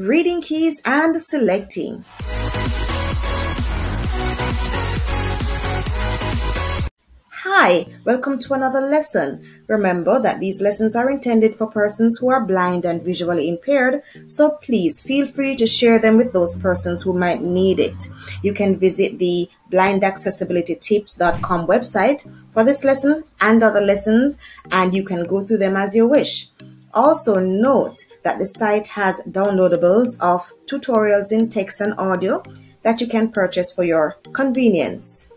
reading keys and selecting. Hi, welcome to another lesson. Remember that these lessons are intended for persons who are blind and visually impaired, so please feel free to share them with those persons who might need it. You can visit the blindaccessibilitytips.com website for this lesson and other lessons, and you can go through them as you wish. Also, note that the site has downloadables of tutorials in text and audio that you can purchase for your convenience.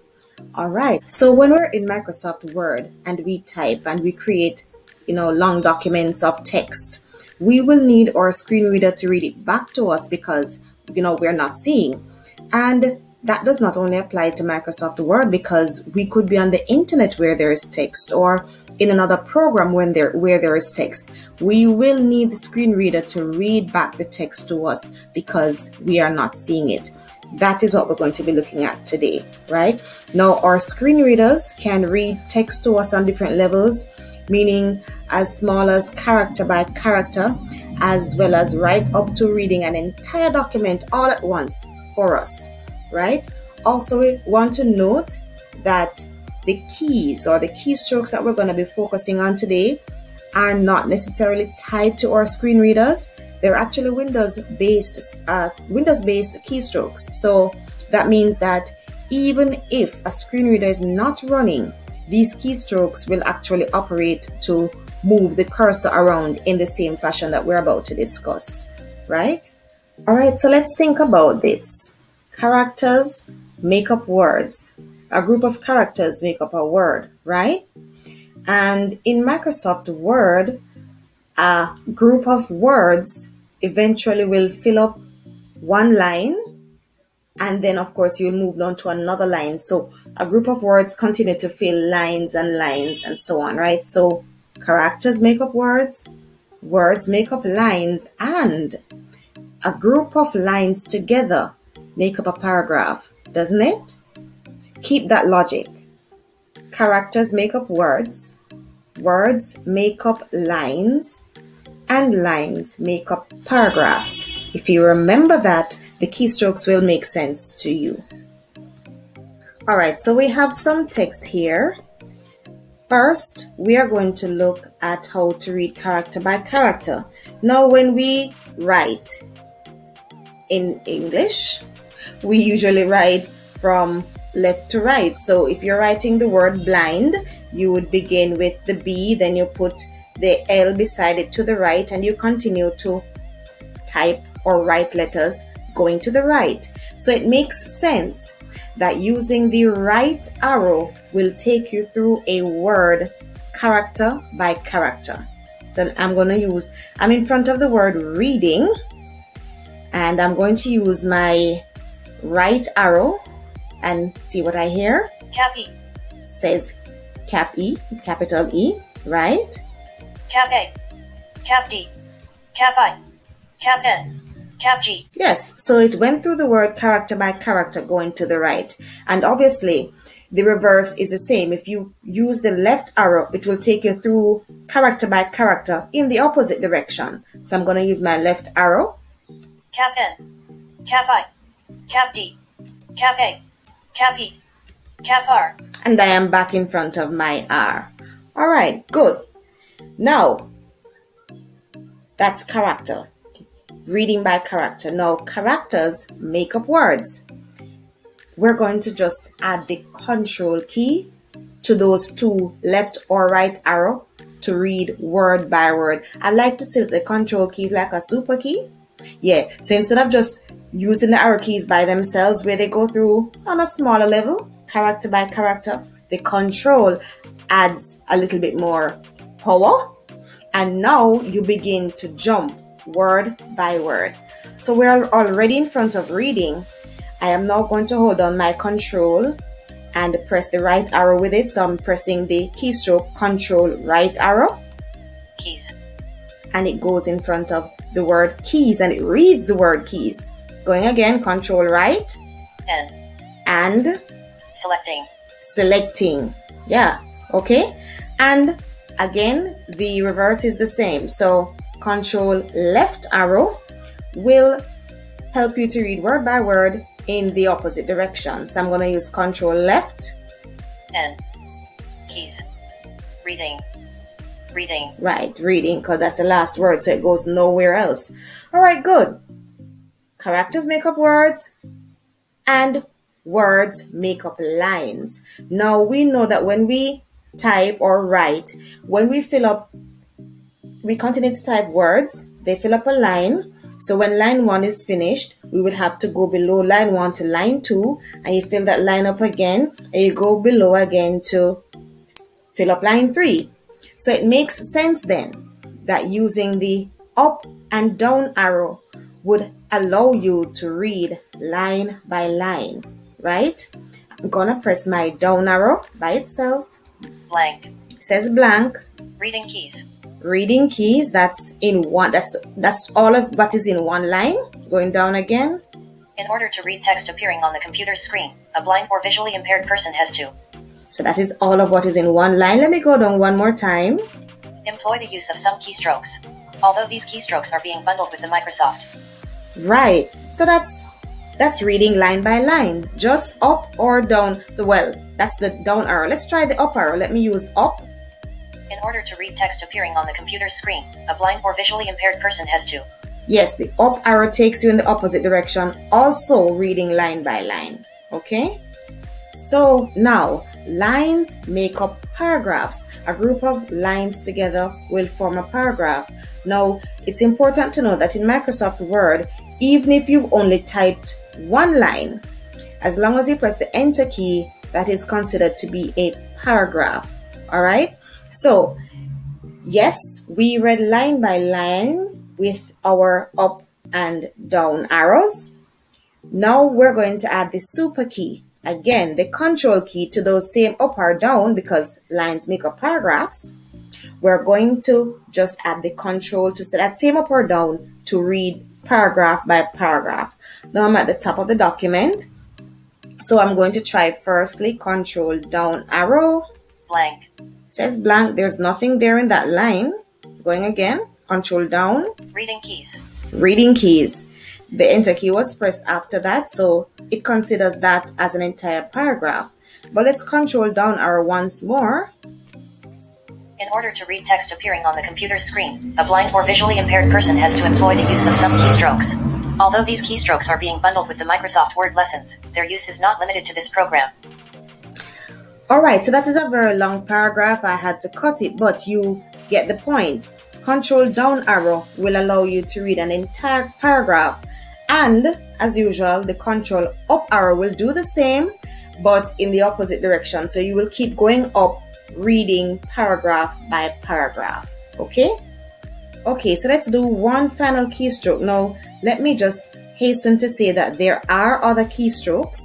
All right. So when we're in Microsoft Word and we type and we create, you know, long documents of text, we will need our screen reader to read it back to us because, you know, we're not seeing. And that does not only apply to Microsoft Word because we could be on the internet where there is text or in another program when there where there is text. We will need the screen reader to read back the text to us because we are not seeing it. That is what we're going to be looking at today, right? Now, our screen readers can read text to us on different levels, meaning as small as character by character, as well as right up to reading an entire document all at once for us, right? Also, we want to note that the keys or the keystrokes that we're going to be focusing on today are not necessarily tied to our screen readers they're actually Windows based uh, Windows based keystrokes. So that means that even if a screen reader is not running, these keystrokes will actually operate to move the cursor around in the same fashion that we're about to discuss, right? All right, so let's think about this. Characters make up words. A group of characters make up a word, right? And in Microsoft Word, a group of words eventually will fill up one line and then of course you'll move on to another line. So a group of words continue to fill lines and lines and so on right? So characters make up words words make up lines and a group of lines together make up a paragraph doesn't it keep that logic characters make up words words make up lines and lines make up paragraphs. If you remember that, the keystrokes will make sense to you. All right, so we have some text here. First, we are going to look at how to read character by character. Now, when we write in English, we usually write from left to right. So if you're writing the word blind, you would begin with the B, then you put the L beside it to the right and you continue to type or write letters going to the right. So it makes sense that using the right arrow will take you through a word character by character. So I'm going to use, I'm in front of the word reading and I'm going to use my right arrow and see what I hear. Cap E. Says cap E, capital E, right? Cap A, Cap D, Cap I, Cap N, Cap G. Yes, so it went through the word character by character going to the right. And obviously, the reverse is the same. If you use the left arrow, it will take you through character by character in the opposite direction. So I'm going to use my left arrow. Cap N, Cap I, Cap D, Cap A, Cap E, Cap R. And I am back in front of my R. All right, good. Now, that's character. Reading by character. Now, characters make up words. We're going to just add the control key to those two left or right arrow to read word by word. I like to say the control key is like a super key. Yeah, so instead of just using the arrow keys by themselves where they go through on a smaller level, character by character, the control adds a little bit more power. And now you begin to jump word by word. So we're already in front of reading. I am now going to hold on my control and press the right arrow with it. So I'm pressing the keystroke control right arrow. Keys. And it goes in front of the word keys and it reads the word keys. Going again, control right. N. And selecting. Selecting. Yeah. Okay. And Again, the reverse is the same. So control left arrow will help you to read word by word in the opposite direction. So I'm going to use control left. N. Keys. Reading. Reading. Right, reading, because that's the last word, so it goes nowhere else. All right, good. Characters make up words, and words make up lines. Now we know that when we type or write, when we fill up, we continue to type words, they fill up a line. So when line one is finished, we will have to go below line one to line two, and you fill that line up again, and you go below again to fill up line three. So it makes sense then that using the up and down arrow would allow you to read line by line, right? I'm gonna press my down arrow by itself. Blank. It says blank. Reading keys. Reading keys, that's in one that's that's all of what is in one line. Going down again. In order to read text appearing on the computer screen, a blind or visually impaired person has to So that is all of what is in one line. Let me go down one more time. employ the use of some keystrokes. Although these keystrokes are being bundled with the Microsoft Right. So that's that's reading line by line, just up or down. So well, that's the down arrow. Let's try the up arrow. Let me use up. In order to read text appearing on the computer screen, a blind or visually impaired person has to Yes, the up arrow takes you in the opposite direction, also reading line by line. Okay? So now, lines make up paragraphs. A group of lines together will form a paragraph. Now, it's important to know that in Microsoft Word, even if you've only typed one line, as long as you press the enter key, that is considered to be a paragraph. All right? So, yes, we read line by line with our up and down arrows. Now we're going to add the super key. Again, the control key to those same up or down because lines make up paragraphs. We're going to just add the control to set that same up or down to read paragraph by paragraph. Now I'm at the top of the document. So I'm going to try firstly control down arrow. blank. It says blank. There's nothing there in that line. Going again. Control down. Reading keys. Reading keys. The enter key was pressed after that, so it considers that as an entire paragraph. But let's control down arrow once more. In order to read text appearing on the computer screen, a blind or visually impaired person has to employ the use of some keystrokes. Although these keystrokes are being bundled with the Microsoft Word lessons, their use is not limited to this program. Alright, so that is a very long paragraph. I had to cut it, but you get the point. Control down arrow will allow you to read an entire paragraph. And as usual, the control up arrow will do the same, but in the opposite direction. So you will keep going up, reading paragraph by paragraph. Okay? Okay, so let's do one final keystroke. Now, let me just hasten to say that there are other keystrokes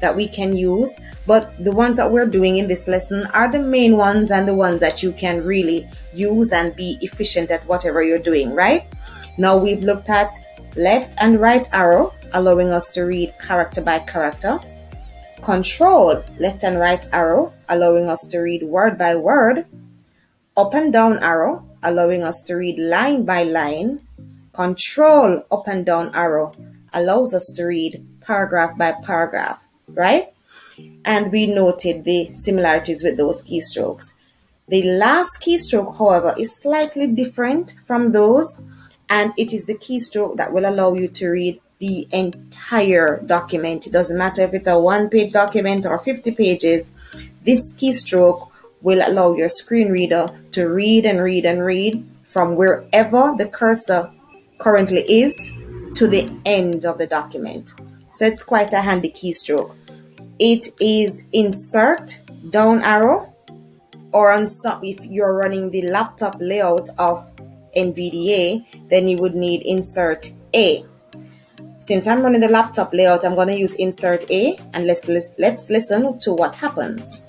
that we can use, but the ones that we're doing in this lesson are the main ones and the ones that you can really use and be efficient at whatever you're doing, right? Now we've looked at left and right arrow, allowing us to read character by character. Control, left and right arrow, allowing us to read word by word. Up and down arrow, allowing us to read line by line. Control, up and down arrow, allows us to read paragraph by paragraph, right? And we noted the similarities with those keystrokes. The last keystroke, however, is slightly different from those, and it is the keystroke that will allow you to read the entire document. It doesn't matter if it's a one page document or 50 pages, this keystroke will allow your screen reader to read and read and read from wherever the cursor currently is to the end of the document. So it's quite a handy keystroke. It is insert down arrow or on some if you're running the laptop layout of NVDA, then you would need insert A. Since I'm running the laptop layout, I'm going to use insert A and let's let's let's listen to what happens.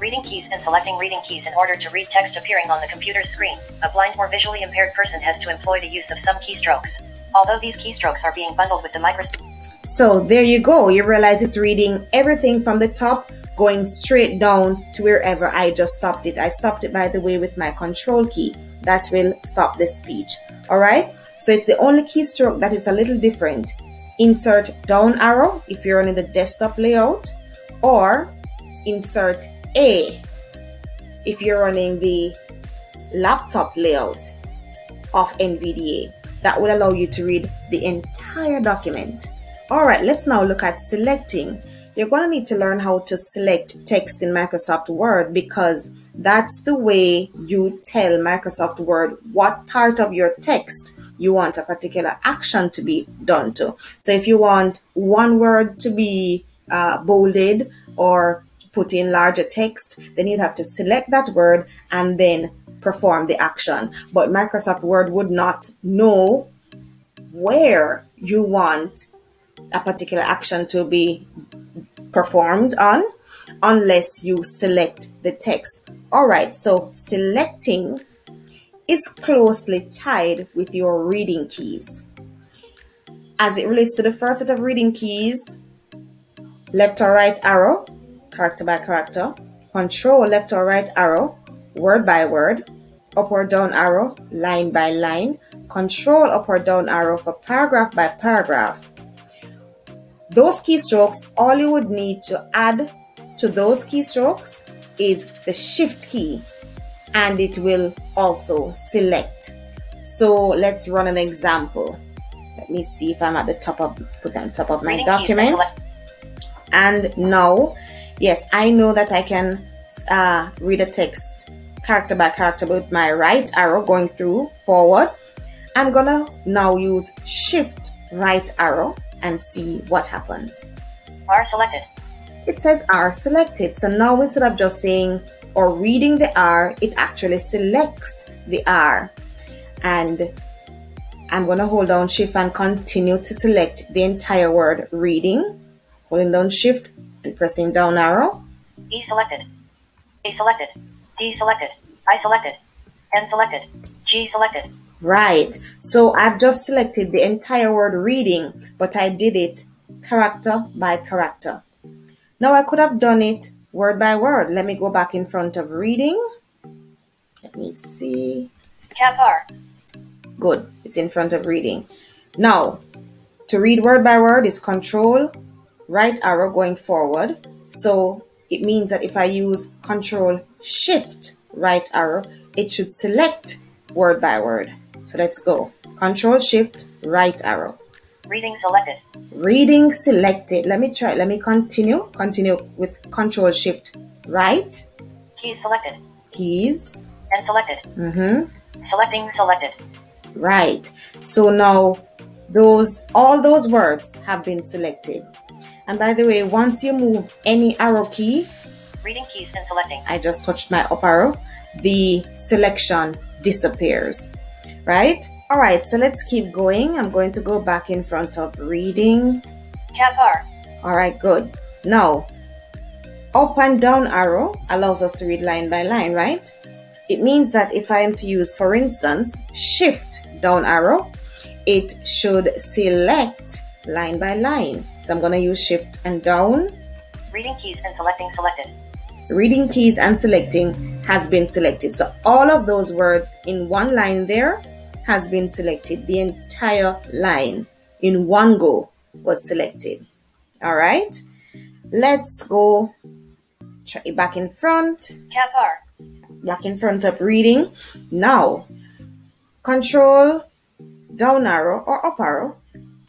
Reading keys and selecting reading keys in order to read text appearing on the computer screen. A blind or visually impaired person has to employ the use of some keystrokes. Although these keystrokes are being bundled with the Microsoft So there you go. You realize it's reading everything from the top going straight down to wherever I just stopped it. I stopped it by the way with my control key. That will stop the speech. All right. So it's the only keystroke that is a little different. Insert down arrow if you're running the desktop layout or insert A if you're running the laptop layout of NVDA. That will allow you to read the entire document. All right, let's now look at selecting. You're going to need to learn how to select text in Microsoft Word because that's the way you tell Microsoft Word what part of your text you want a particular action to be done to. So if you want one word to be uh, bolded or put in larger text, then you'd have to select that word and then perform the action. But Microsoft Word would not know where you want a particular action to be performed on unless you select the text. All right, so selecting is closely tied with your reading keys. As it relates to the first set of reading keys, left or right arrow, character by character, control left or right arrow, word by word, up or down arrow, line by line, control up or down arrow for paragraph by paragraph. Those keystrokes, all you would need to add to those keystrokes is the shift key and it will also select. So let's run an example. Let me see if I'm at the top of put on top of my document. And now, yes, I know that I can uh, read a text character by character with my right arrow going through forward. I'm gonna now use shift right arrow and see what happens. R selected. It says R selected. So now instead of just saying or reading the R, it actually selects the R. And I'm going to hold down shift and continue to select the entire word reading. Holding down shift and pressing down arrow. E selected. A selected. D selected. I selected. N selected. G selected. Right. So I've just selected the entire word reading, but I did it character by character. Now I could have done it word by word. Let me go back in front of reading. Let me see. Cap R. Good. It's in front of reading. Now, to read word by word is control right arrow going forward. So it means that if I use control shift right arrow, it should select word by word. So let's go. Control shift right arrow. Reading selected. Reading selected. Let me try. Let me continue. Continue with Control Shift right. Keys selected. Keys. And selected. Mm-hmm. Selecting selected. Right. So now those all those words have been selected. And by the way, once you move any arrow key, reading keys and selecting. I just touched my up arrow, the selection disappears. Right? All right, so let's keep going. I'm going to go back in front of reading. Cap All right, good. Now, up and down arrow allows us to read line by line, right? It means that if I am to use, for instance, shift down arrow, it should select line by line. So I'm going to use shift and down. Reading keys and selecting selected. Reading keys and selecting has been selected. So all of those words in one line there has been selected. The entire line in one go was selected. All right. Let's go try back in front. Cap R. Back in front of reading. Now, control down arrow or up arrow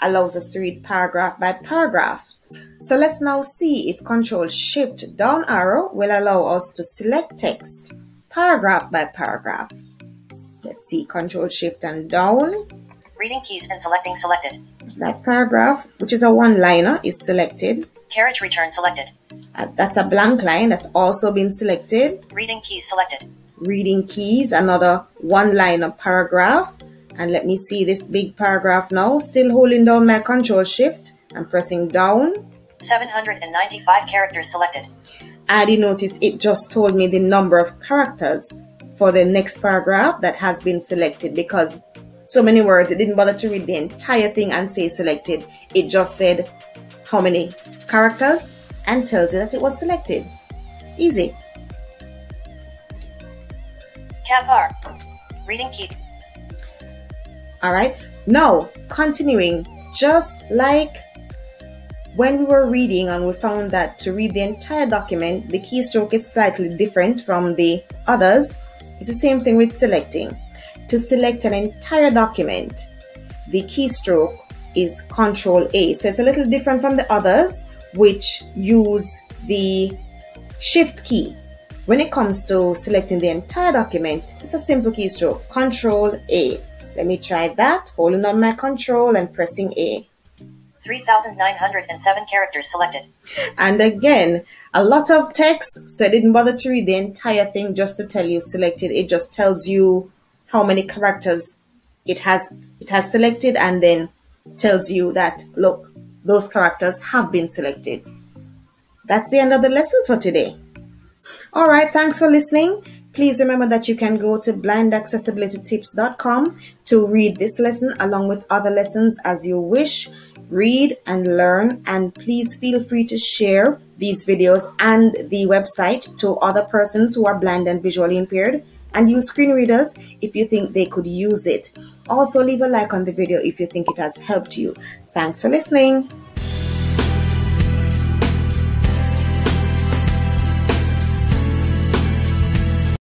allows us to read paragraph by paragraph. So let's now see if control shift down arrow will allow us to select text paragraph by paragraph. Let's see, Control Shift and down. Reading keys and selecting selected. That paragraph, which is a one-liner, is selected. Carriage return selected. Uh, that's a blank line that's also been selected. Reading keys selected. Reading keys, another one-liner paragraph. And let me see this big paragraph now. Still holding down my Control Shift and pressing down. 795 characters selected. I didn't notice it just told me the number of characters for the next paragraph that has been selected because so many words, it didn't bother to read the entire thing and say selected. It just said how many characters and tells you that it was selected. Easy. R. Reading key. All right. Now, continuing, just like when we were reading and we found that to read the entire document, the keystroke is slightly different from the others. It's the same thing with selecting. To select an entire document, the keystroke is Control A. So it's a little different from the others, which use the Shift key. When it comes to selecting the entire document, it's a simple keystroke, Control A. Let me try that, holding on my control and pressing A. 3,907 characters selected. And again, a lot of text, so I didn't bother to read the entire thing just to tell you selected. It just tells you how many characters it has it has selected and then tells you that look, those characters have been selected. That's the end of the lesson for today. All right, thanks for listening. Please remember that you can go to blindaccessibilitytips.com to read this lesson along with other lessons as you wish. Read and learn, and please feel free to share these videos and the website to other persons who are blind and visually impaired and use screen readers if you think they could use it. Also, leave a like on the video if you think it has helped you. Thanks for listening.